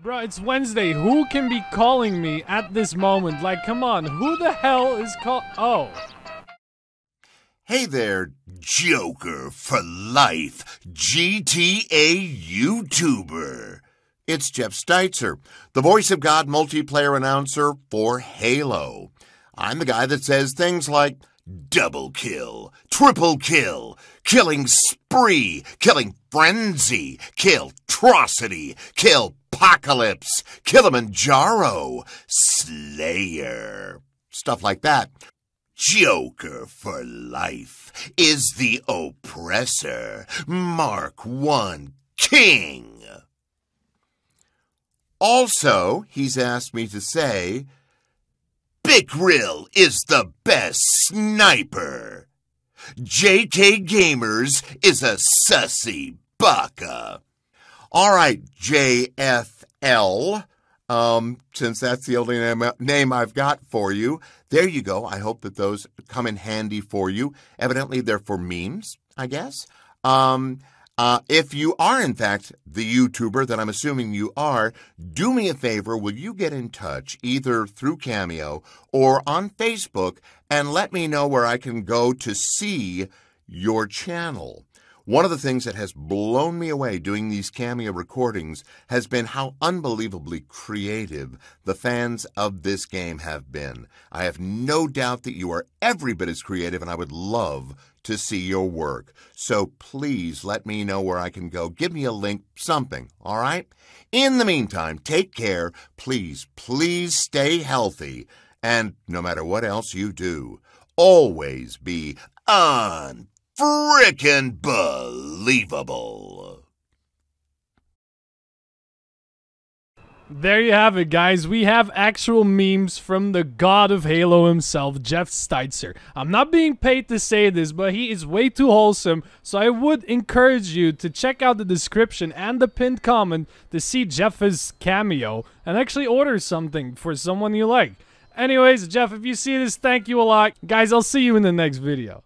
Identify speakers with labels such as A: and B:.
A: Bro, it's Wednesday. Who can be calling me at this moment? Like, come on. Who the hell is call- Oh.
B: Hey there, Joker for life, GTA YouTuber. It's Jeff Steitzer, the voice of God multiplayer announcer for Halo. I'm the guy that says things like double kill, triple kill, killing spree, killing frenzy, kill atrocity, kill apocalypse, Killimanjaro, Slayer, stuff like that. Joker for life is the oppressor, Mark One King. Also, he's asked me to say, Big Grill is the best sniper. JK Gamers is a sussy baka. All right, JFL. Um, since that's the only name, name I've got for you, there you go. I hope that those come in handy for you. Evidently, they're for memes, I guess. Um, uh, if you are, in fact, the YouTuber that I'm assuming you are, do me a favor. Will you get in touch either through Cameo or on Facebook and let me know where I can go to see your channel? One of the things that has blown me away doing these cameo recordings has been how unbelievably creative the fans of this game have been. I have no doubt that you are every bit as creative, and I would love to see your work. So please let me know where I can go. Give me a link, something, all right? In the meantime, take care. Please, please stay healthy. And no matter what else you do, always be on frickin' believable.
A: There you have it, guys. We have actual memes from the god of Halo himself, Jeff Steitzer. I'm not being paid to say this, but he is way too wholesome, so I would encourage you to check out the description and the pinned comment to see Jeff's cameo and actually order something for someone you like. Anyways, Jeff, if you see this, thank you a lot. Guys, I'll see you in the next video.